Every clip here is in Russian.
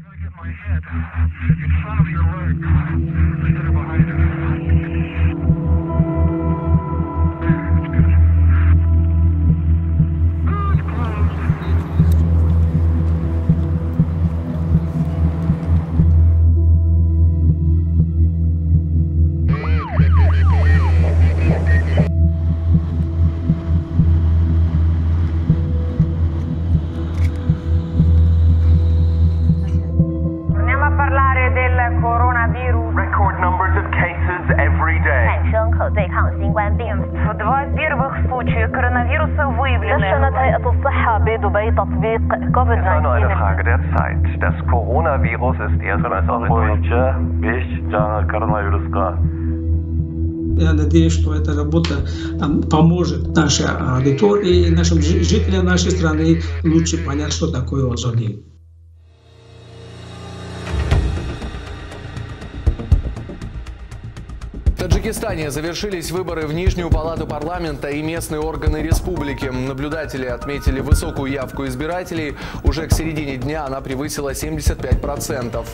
i got my head out In front of your leg, instead of behind it. الصحة بدبي تطبيق كوفيد Es war nur eine 19 Frage der Zeit. Das Coronavirus ist erst als бойынша 5 жаңа коронавирусқа Я надеюсь, что эта работа там, поможет нашей аудитории, нашим жи- жителям нашей страны лучше понять, что такое озоний. Таджикистане завершились выборы в Нижнюю палату парламента и местные органы республики. Наблюдатели отметили высокую явку избирателей. Уже к середине дня она превысила 75%.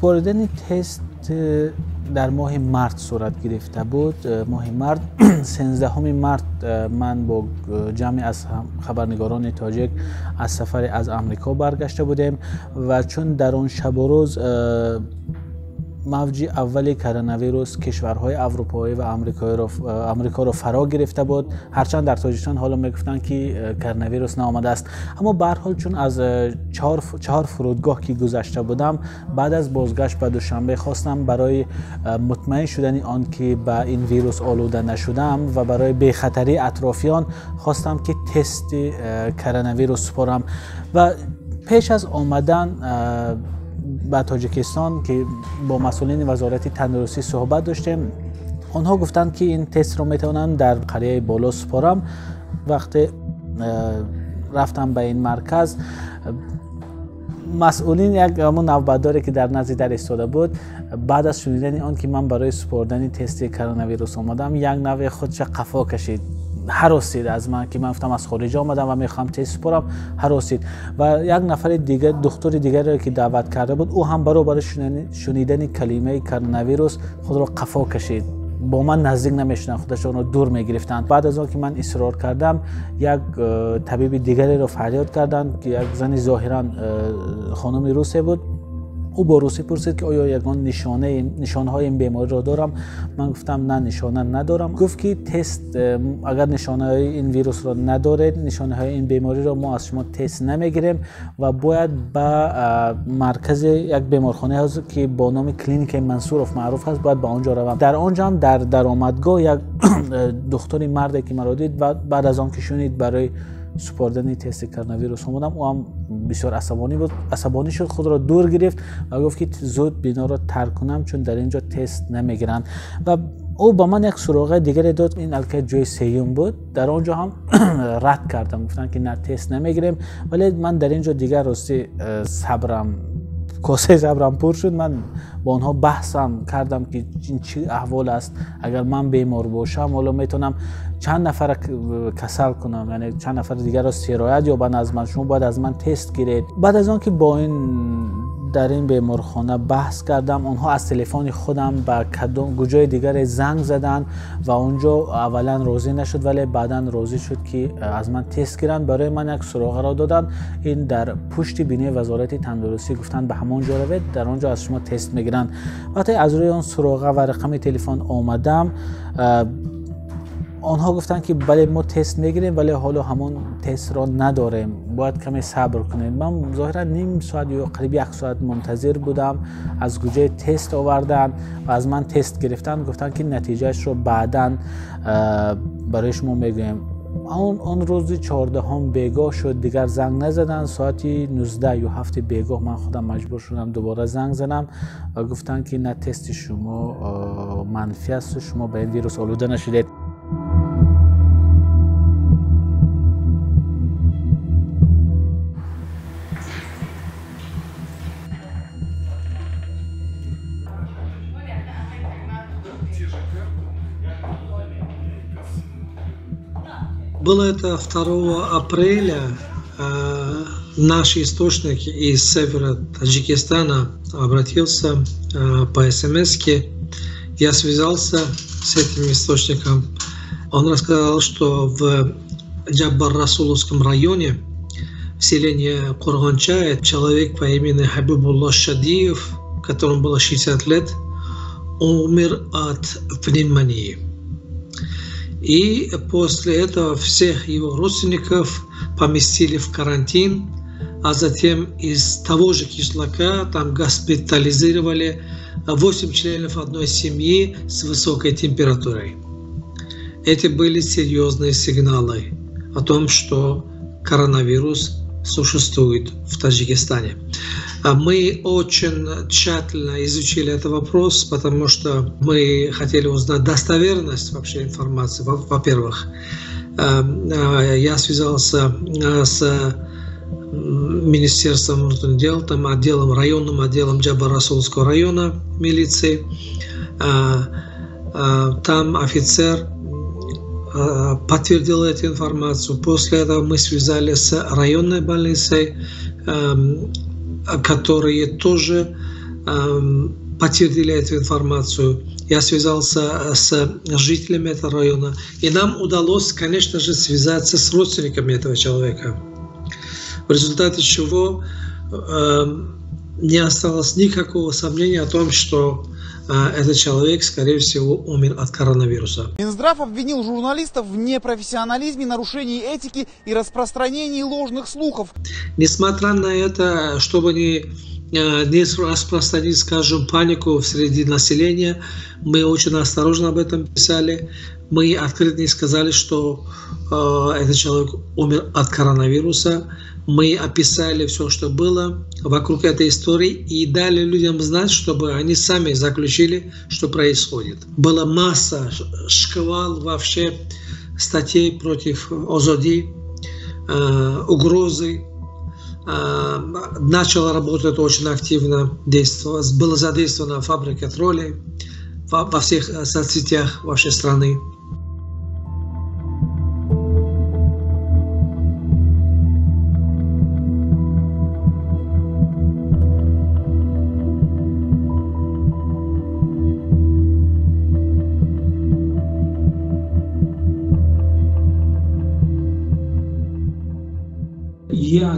سپردن تست در ماه مارت صورت گرفته بود. ماه مارت 13 مارت من با جمعی از خبرنگاران تاجک از سفر از امریکا برگشته بودیم و چون در اون شب و روز موج اول کرونا ویروس کشورهای اروپایی و امریکایی رو امریکا رو فرا گرفته بود. هرچند در تاجیکستان حالا می‌گفتن که کرونا ویروس نامده است. اما به حال چون از چهار چهار فرودگاه که گذشته بودم بعد از بازگشت به دوشنبه خواستم برای مطمئن شدن آن که به این ویروس آلوده نشدم و برای بخطری اطرافیان خواستم که تست کرونا ویروس سپارم و پیش از آمدن به تاجیکستان که با مسئولین وزارت تندرستی صحبت داشتیم. آنها گفتند که این تست رو می‌تونن در قریه بالا سپارم. وقتی رفتم به این مرکز. مسئولین یک همون نوبتداری که در نزدیک در ایستاده بود بعد از شنیدن آن که من برای سپردن تست کرونا ویروس آمدم یک نوع خودش قفا کشید. حراسید از من که من گفتم از خارج آمدم و می‌خوام تست سپرم حراسید و یک نفر دیگه دکتر دیگر که دعوت کرده بود او هم برای شنیدن کلمه کرونا ویروس خود را قفا کشید. با من نزدیک نمی‌شدن خودشون رو دور می‌گرفتن. بعد از آن که من اصرار کردم یک طبیب دیگری رو فریاد کردن که یک زن ظاهرا خانم روسه بود. او با روسی پرسید که آیا یگان نشانه نشانه های این بیماری را دارم؟ من گفتم نه نشانه ندارم. گفت که تست اگر نشانه های این ویروس را ندارید نشانه های این بیماری را ما از شما تست نمی‌گیریم و باید به مرکز یک بیمارخانه هست که با نام کلینیک منصورف معروف هست باید به آنجا روم در آنجا هم در درآمدگاه یک دکتری مردی که مرا دید بعد از آن که شنید برای سپردن تست کرونا ویروس آمدم او هم بسیار عصبانی بود. عصبانی شد خود را دور گرفت و گفت که زود بینا را ترک کنم چون در اینجا تست نمی‌گیرن و او با من یک سراغه دیگر داد. این الکه جای سیوم بود. در آنجا هم رد کردم. گفتن که نه تست نمی‌گیریم. ولی من در اینجا دیگر راستی صبرم کاسه صبرم پر شد. من با آنها بحثم کردم که این چی احوال است. اگر من بیمار باشم حالا می‌تونم چند نفر کسل کنم؟ یعنی چند نفر دیگر را سرایت یا بعد از من؟ شما باید از من تست گیرید. بعد از آن که با این در این بیمارخانه بحث کردم آنها از تلفن خودم به کدوم گوجای دیگر زنگ زدن و اونجا اولا راضی نشد ولی بعدا راضی شد که از من تست گیرن برای من یک سراغ را دادن. این در پشت بینه وزارت تندرستی گفتن به همون جا روید در آنجا از شما تست می‌گیرن وقتی از روی اون سراغ و رقم تلفن آمدم آنها گفتن که بله ما تست می‌گیریم ولی حالا همون تست را نداریم. باید کمی صبر کنید من ظاهرا نیم ساعت یا قریب یک ساعت منتظر بودم. از گوجه تست آوردن و از من تست گرفتن گفتن که نتیجهش رو بعدا برای شما می‌گویم. اون اون روزی 14 هم بیگاه شد. دیگر زنگ نزدن. ساعتی 19 یا هفت بیگاه من خودم مجبور شدم دوباره زنگ زنم و گفتن که نه تست شما منفی است و شما به این ویروس آلوده نشدید. Было это 2 апреля. Э, наш источник из севера Таджикистана обратился э, по смс. Я связался с этим источником. Он рассказал, что в Джаббар-Расуловском районе в селении Курганча человек по имени Хабибулла Шадиев, которому было 60 лет, умер от пневмонии. И после этого всех его родственников поместили в карантин, а затем из того же кишлака там госпитализировали 8 членов одной семьи с высокой температурой. Эти были серьезные сигналы о том, что коронавирус существует в Таджикистане. А мы очень тщательно изучили этот вопрос, потому что мы хотели узнать достоверность вообще информации. Во-первых, э, я связался э, с Министерством внутренних дел, там отделом, районным отделом Джабарасулского района милиции. Э, там офицер подтвердил эту информацию. После этого мы связались с районной больницей, которые тоже подтвердили эту информацию. Я связался с жителями этого района, и нам удалось, конечно же, связаться с родственниками этого человека. В результате чего не осталось никакого сомнения о том, что этот человек, скорее всего, умер от коронавируса. Минздрав обвинил журналистов в непрофессионализме, нарушении этики и распространении ложных слухов. Несмотря на это, чтобы не а, не распространить, скажем, панику среди населения. Мы очень осторожно об этом писали. Мы открыто не сказали, что э, этот человек умер от коронавируса мы описали все, что было вокруг этой истории и дали людям знать, чтобы они сами заключили, что происходит. Была масса шквал вообще статей против Озоди, э, угрозы. Э, начала работать очень активно, действовать. Была задействована фабрика троллей во, всех соцсетях вашей страны.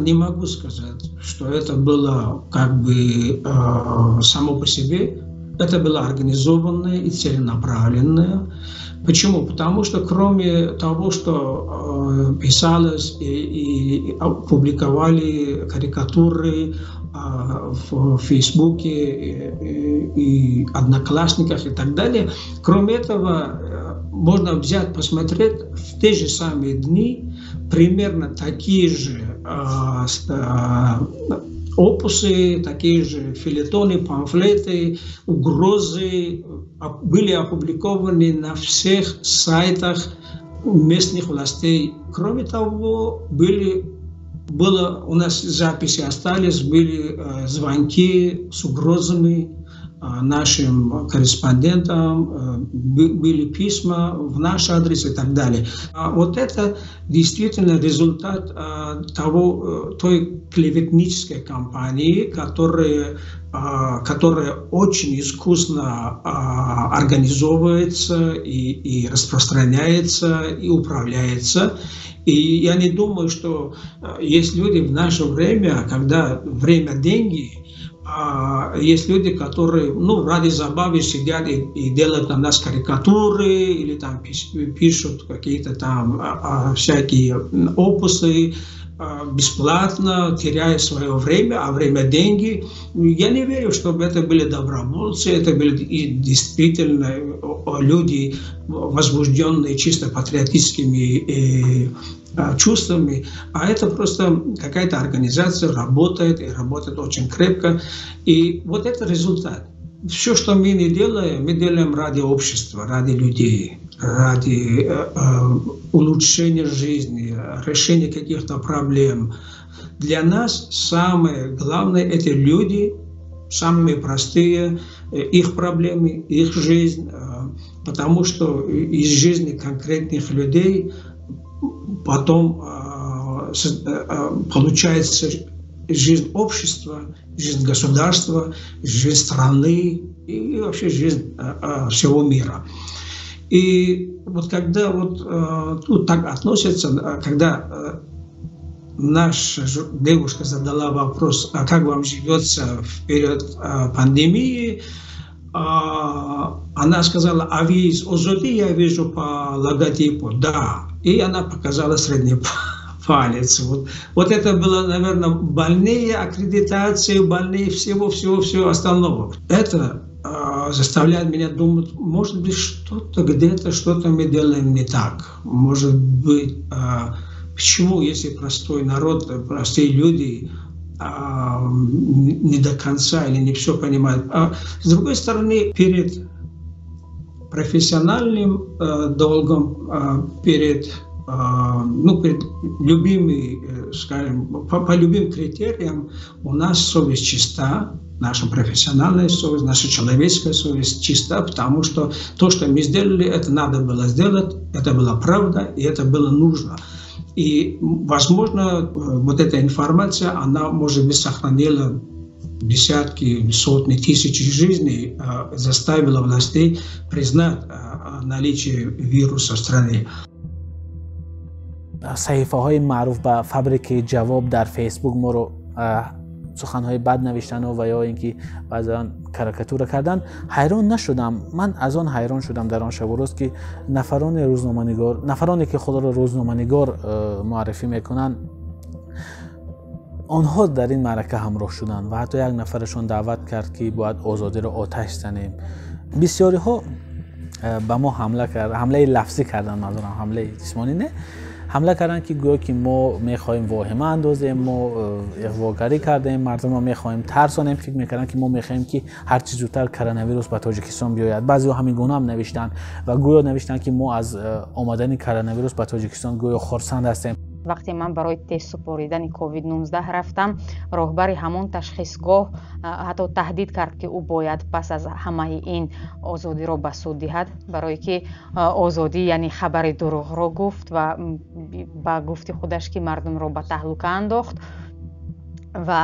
Не могу сказать, что это было как бы э, само по себе. Это было организованное и целенаправленное. Почему? Потому что кроме того, что э, писалось и, и публиковали карикатуры э, в Фейсбуке и, и, Одноклассниках и так далее, кроме этого э, можно взять, посмотреть в те же самые дни примерно такие же а, а, опусы, такие же филетоны, памфлеты, угрозы а, были опубликованы на всех сайтах местных властей. Кроме того, были, было, у нас записи остались, были звонки с угрозами нашим корреспондентам, э, были письма в наш адрес и так далее. А вот это действительно результат а, того, э, той клеветнической кампании, которая, которая очень искусно организовывается и, и распространяется и управляется. И я не думаю, что э, есть люди в наше время, когда время – деньги – а есть люди, которые ну, ради забавы сидят и, и делают на нас карикатуры или там пишут какие-то там а, а, всякие опусы а, бесплатно, теряя свое время, а время – деньги. Я не верю, чтобы это были добровольцы, это были и действительно люди, возбужденные чисто патриотическими Э, чувствами, а это просто какая-то организация работает и работает очень крепко. И вот это результат. Все, что мы не делаем, мы делаем ради общества, ради людей, ради э, э, улучшения жизни, решения каких-то проблем. Для нас самое главное – это люди, самые простые, э, их проблемы, их жизнь, потому что из жизни конкретных людей потом э, э, получается жизнь общества, жизнь государства, жизнь страны и вообще жизнь всего мира. И вот когда вот тут так относятся, когда наша девушка задала вопрос, а как вам живется в период пандемии, она сказала, а вы из Озоди, я вижу по логотипу, да. И она показала средний палец. Вот, вот это было, наверное, больнее аккредитации, больнее всего-всего-всего остального. Это э, заставляет меня думать, может быть, что-то где-то, что-то мы делаем не так. Может быть, э, почему, если простой народ, простые люди а, не до конца или не все понимают. А с другой стороны, перед профессиональным э, долгом, э, перед, э, ну, перед любыми, э, скажем, по, по любым критериям у нас совесть чиста, наша профессиональная совесть, наша человеческая совесть чиста, потому что то, что мы сделали, это надо было сделать, это была правда, и это было нужно. И, возможно, вот эта информация, она, может быть, сохранила десятки, сотни, тысячи жизней, заставила властей признать наличие вируса в стране. صحیفه های معروف به فبریک جواب در فیسبوک ما رو سخنهای بد نوشتن و یا اینکه بعضا کرکاتور کردن حیران نشدم من از آن حیران شدم در آن شب و روز که نفران روزنامه‌نگار نفرانی که خود را روزنامه‌نگار معرفی میکنن آنها در این معرکه همراه شدند و حتی یک نفرشون دعوت کرد که باید آزادی را آتش زنیم. بسیاری ها به ما حمله کرد حمله لفظی کردن منظورم حمله جسمانی نه. حمله کردن که گویا که ما می‌خوایم واهمه اندازیم ما اغواگری کردیم مردم رو می‌خوایم ترسانیم فکر می‌کردن که ما می‌خوایم که هر چیز زودتر کرونا ویروس به تاجیکستان بیاید. بعضی همین گونه هم نوشتن و گویا نوشتن که ما از آمدن کرونا ویروس به تاجیکستان گویا خرسند هستیم. Вақте ман барои тест супоридани covid 19 рафтам роҳбари ҳамон ташхисгоҳ ҳатто таҳдид кард ки ӯ бояд пас аз ҳамаи ин озодиро ба суд диҳад барое ки озодӣ яъне хабари дурӯғро гуфт ва ба гуфти худаш ки мардумро ба таҳлука андохт. Ва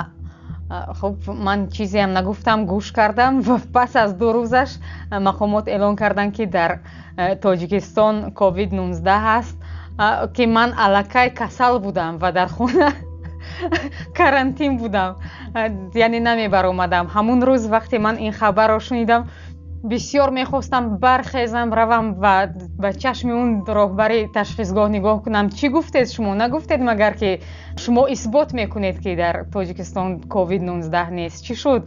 хуб ман чизеам нагуфтам гӯш кардам ва пас аз ду рӯзаш мақомот эълон карданд ки дар тоҷикистон covid 19 ҳаст ки ман аллакай касал будам ва дар хона карантин будам. Яъне намебаромадам. Ҳамун рӯз вақте ман ин хабарро шунидам бисёр мехостам бархезам равам ва ба чашми он роҳбари ташхисгоҳ нигоҳ кунам. Чӣ гуфтед шумо? Нагуфтед магар ки шумо исбот мекунед ки дар тоҷикистон covid 19 нест. Чӣ шуд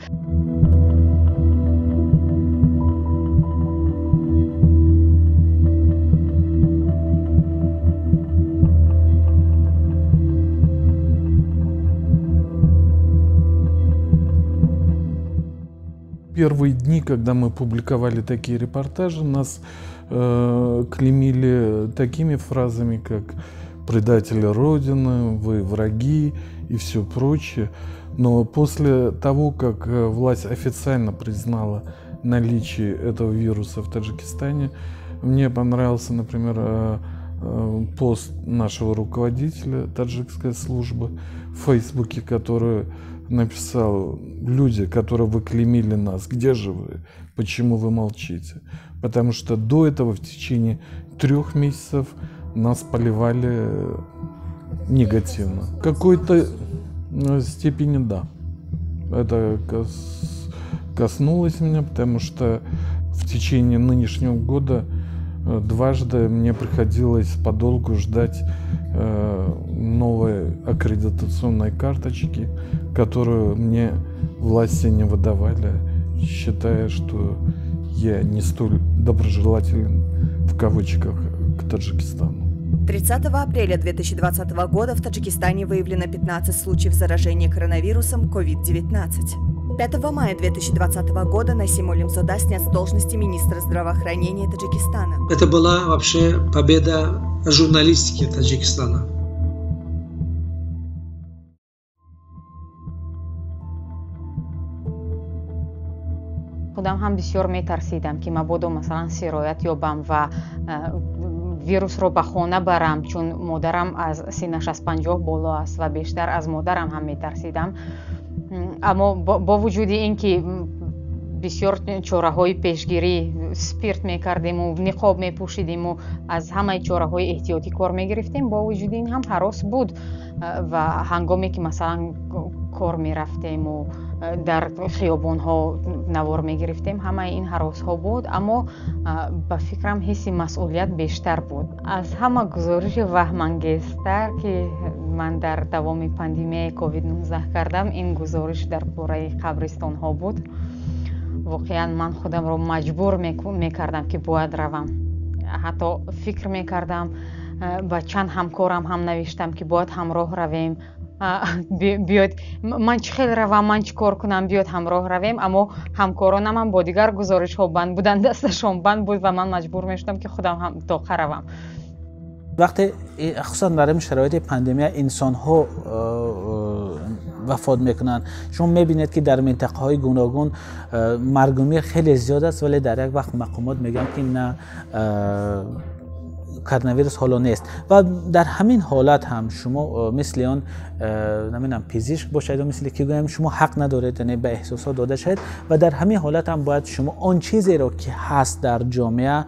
первые дни, когда мы публиковали такие репортажи, нас э, клеймили такими фразами, как предатели Родины, вы враги и все прочее. Но после того, как э, власть официально признала наличие этого вируса в Таджикистане, мне понравился, например, э, э, пост нашего руководителя таджикской службы в Фейсбуке, который написал люди, которые выклемили нас, где же вы, почему вы молчите? Потому что до этого в течение трех месяцев нас поливали негативно. В какой-то ну, степени да. Это коснулось меня, потому что в течение нынешнего года э, дважды мне приходилось подолгу ждать э, новой аккредитационной карточки, которую мне власти не выдавали, считая, что я не столь доброжелателен в кавычках к Таджикистану. 30 апреля 2020 года в Таджикистане выявлено 15 случаев заражения коронавирусом COVID-19. 5 мая 2020 года Насим Олимзода снят с должности министра здравоохранения Таджикистана. Это была вообще победа журналистики Таджикистана. худам ҳам бисёр метарсидам ки мабодо масалан сироят ёбам ва вирусро ба хона барам чун модарам аз сина шастпанҷоҳ боло аст ва бештар аз модарам ҳам метарсидам аммо бо вуҷуди ин ки бисёр чораҳои пешгирӣ спирт мекардему ниқоб мепӯшидиму аз ҳамаи чораҳои эҳтиётӣ кор мегирифтем бо вуҷуди ин ҳам ҳарос буд. Ва ҳангоме ки масалан кор мерафтему дар хиёбонҳо навор мегирифтем ҳамаи ин ҳаросҳо буд. Аммо ба фикрам ҳисси масъулият бештар буд. Аз ҳама гузориши ваҳмангезтар ки ман дар давоми пандемияи covid 19 кардам ин гузориш дар бораи қабристонҳо буд воқеан ман худамро маҷбур мекардам ки бояд равам. Ҳатто фикр мекардам ба чанд ҳамкорам ҳам навиштам ки бояд ҳамроҳ равем. Биёд ман чӣ хел равам ман чӣ кор кунам биёд ҳамроҳ равем аммо ҳамкоронамам бо дигар гузоришҳо банд буданд дасташон банд буд ва ман маҷбур мешудам ки худам ҳам тоқа равам. Вақте хусусан дар ин шароити пандемия инсонҳо وفاد می‌کنند. شما می‌بینید که در منطقه های گوناگون مرگومی خیلی زیاد است ولی در یک وقت مقامات میگن که نه کرونا ویروس حالا نیست و در همین حالت هم شما مثل آن نمی‌دونم پزشک باشید و مثل که گویم شما حق ندارید یعنی به احساسات داده شید و در همین حالت هم باید شما آن چیزی رو که هست در جامعه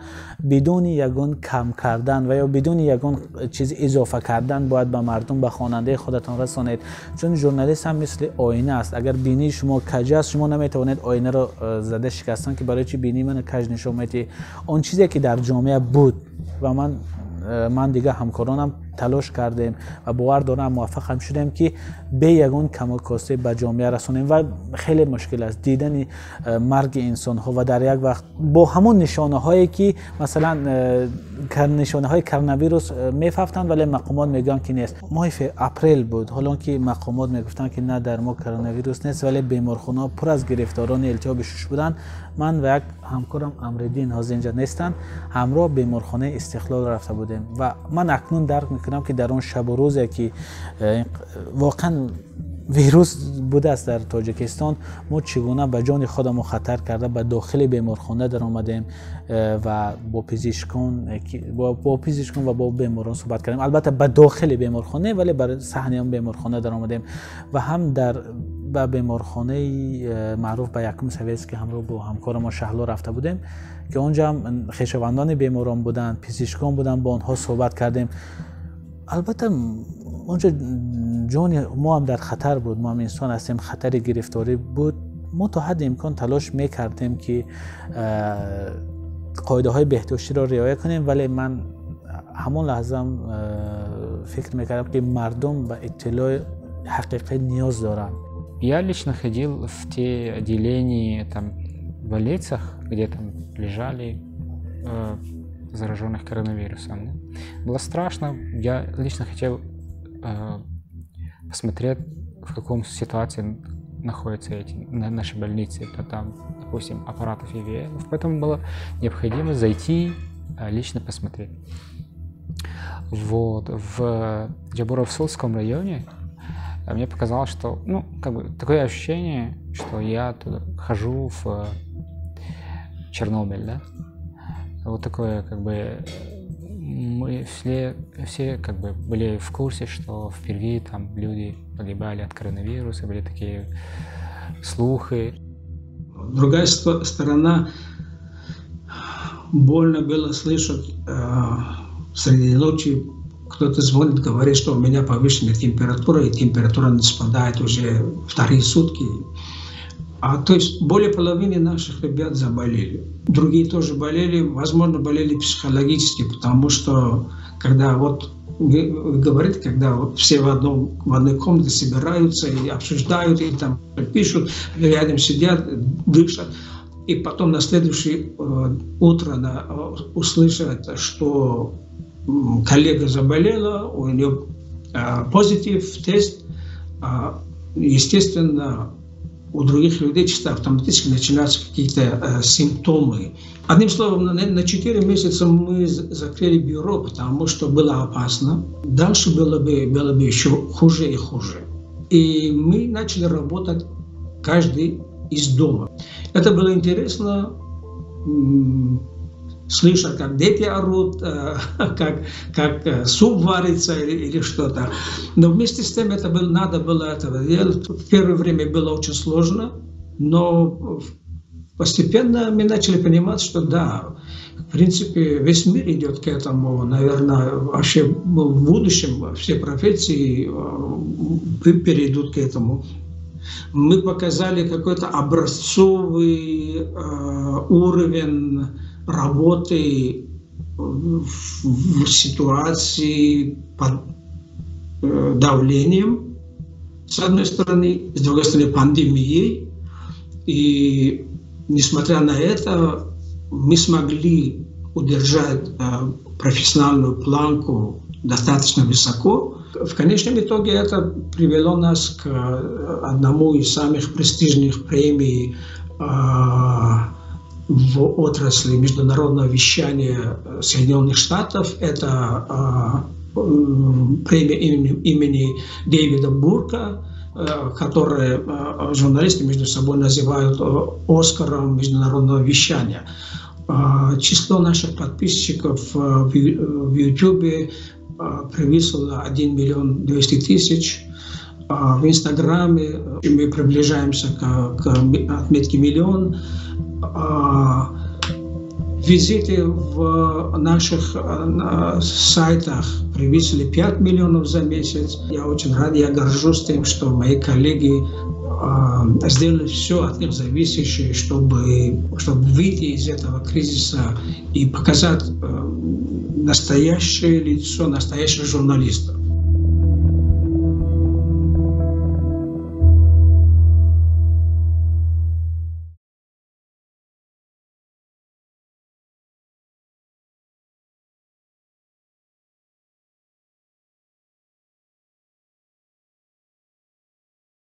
بدون یگان کم کردن و یا بدون یگان چیز اضافه کردن باید به مردم به خواننده خودتان رسانید. چون ژورنالیست هم مثل آینه است. اگر بینی شما کج است شما نمی‌توانید آینه را زده شکستن که برای چی بینی من کج نشون میتی آن چیزی که در جامعه بود و من من دیگه همکارانم تلاش کردیم و باور دارم موفق هم شدیم که به یگان کمک کاسه به جامعه رسونیم و خیلی مشکل است. دیدن مرگ انسان ها و در یک وقت با همون نشانه هایی که مثلا نشانه های کرونا ویروس میففتند ولی مقامات میگن که نیست. ماه اپریل بود. حالا که مقامات می‌گفتن که نه در ما کرونا ویروس نیست ولی بیمارخانه پر از گرفتاران التهاب شش بودن. من و یک همکارم امردین ها اینجا نیستن. همراه بیمارخانه استقلال رفته بودیم و من اکنون درک می‌کنم که در اون شب و روزی که واقعا ویروس بوده است در تاجیکستان ما چگونه به جان خودم خطر کرده به داخل بیمارخانه در آمدیم و با پزشکان با با پزشکان و با بیماران صحبت کردیم. البته به داخل بیمارخانه ولی بر صحنه هم بیمارخانه در آمدیم و هم در به بیمارخانه معروف به یکم سویس که همراه با همکار ما شهلا رفته بودیم که اونجا هم خیشوندان بیماران بودن پزشکان بودن با آنها صحبت کردیم. онҳо суҳбат кардем албатта онҷа ҷони мо ҳам дар хатар буд мо ҳам инсон ҳастем хатари гирифторӣ буд мо то ҳадди имкон талош мекардем ки қоидаҳои беҳдоштиро риоя кунем вале ман ҳамон лаҳзам фикр мекардам ки мардум ба иттилои ҳақиқӣ ниёз доранд Я лично ходил в те отделения там в больницах, где там лежали э, зараженных коронавирусом. Да? Было страшно. Я лично хотел э, посмотреть, в каком ситуации находятся эти на, наши больницы. Это там, допустим, аппаратов ИВЛ. Поэтому было необходимо зайти э, лично посмотреть. Вот. В Джабуровсулском районе э, мне показалось, что, ну, как бы такое ощущение, что я туда хожу в Чернобыль, да, вот такое, как бы, мы все, все как бы были в курсе, что впервые там люди погибали от коронавируса, были такие слухи. Другая сторона, больно было слышать э, среди ночи кто-то звонит, говорит, что у меня повышенная температура, и температура не спадает уже вторые сутки. А то есть более половины наших ребят заболели. Другие тоже болели, возможно, болели психологически, потому что когда вот вы говорите, когда все в, одном, в одной комнате собираются и обсуждают, и там пишут, рядом сидят, дышат, и потом на следующее э, утро на, э, услышат, что коллега заболела, у нее э, позитив, тест, э, естественно, у других людей чисто автоматически начинаются какие-то э, симптомы. Одним словом, на, на 4 месяца мы закрыли бюро, потому что было опасно. Дальше было бы, было бы еще хуже и хуже. И мы начали работать каждый из дома. Это было интересно. Слышат, как дети орут, э, как, как э, суп варится или, или что-то. Но вместе с тем это было, надо было этого делать. В первое время было очень сложно, но постепенно мы начали понимать, что да, в принципе, весь мир идет к этому. Наверное, вообще в будущем все профессии э, перейдут к этому. Мы показали какой-то образцовый уровень работы в, в ситуации под э, давлением, с одной стороны, с другой стороны, пандемией. И несмотря на это, мы смогли удержать э, профессиональную планку достаточно высоко. В конечном итоге это привело нас к э, одному из самых престижных премий э, в отрасли международного вещания Соединенных Штатов. Это премия имени, имени Дэвида Бурка, которые журналисты между собой называют Оскаром международного вещания. А, число наших подписчиков а, в YouTube а, превысило 1 миллион 200 тысяч. В Инстаграме мы приближаемся к, к отметке миллион. Визиты в наших сайтах превысили 5 миллионов за месяц. Я очень рад, я горжусь тем, что мои коллеги э, сделали все от них зависящее, чтобы, чтобы выйти из этого кризиса и показать э, настоящее лицо настоящих журналистов.